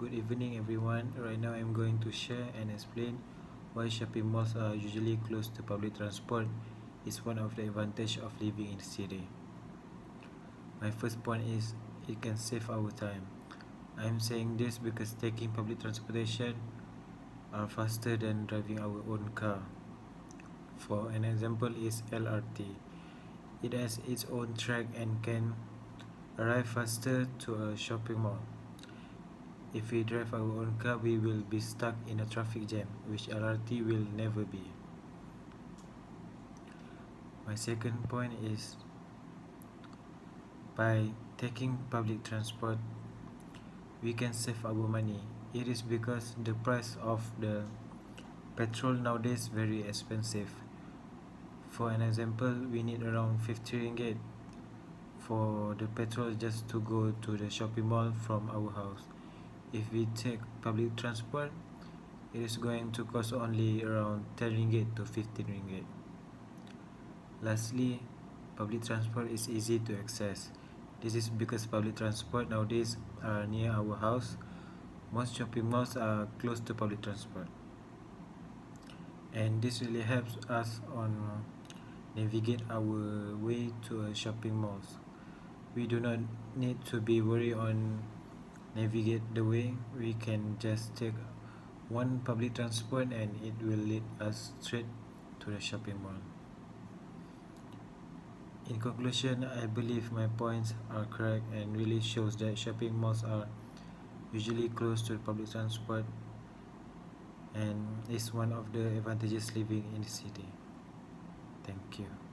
Good evening everyone. Right now I'm going to share and explain why shopping malls are usually close to public transport is one of the advantage of living in the city. My first point is it can save our time. I'm saying this because taking public transportation are faster than driving our own car. For an example is LRT. It has its own track and can arrive faster to a shopping mall. If we drive our own car, we will be stuck in a traffic jam, which LRT will never be. My second point is by taking public transport, we can save our money. It is because the price of the petrol nowadays very expensive. For an example, we need around 50 ringgit for the petrol just to go to the shopping mall from our house if we take public transport it is going to cost only around 10 ringgit to 15 ringgit. Lastly public transport is easy to access. This is because public transport nowadays are near our house. Most shopping malls are close to public transport. And this really helps us on navigate our way to a shopping malls. We do not need to be worried on navigate the way we can just take one public transport and it will lead us straight to the shopping mall. In conclusion i believe my points are correct and really shows that shopping malls are usually close to public transport and is one of the advantages living in the city. Thank you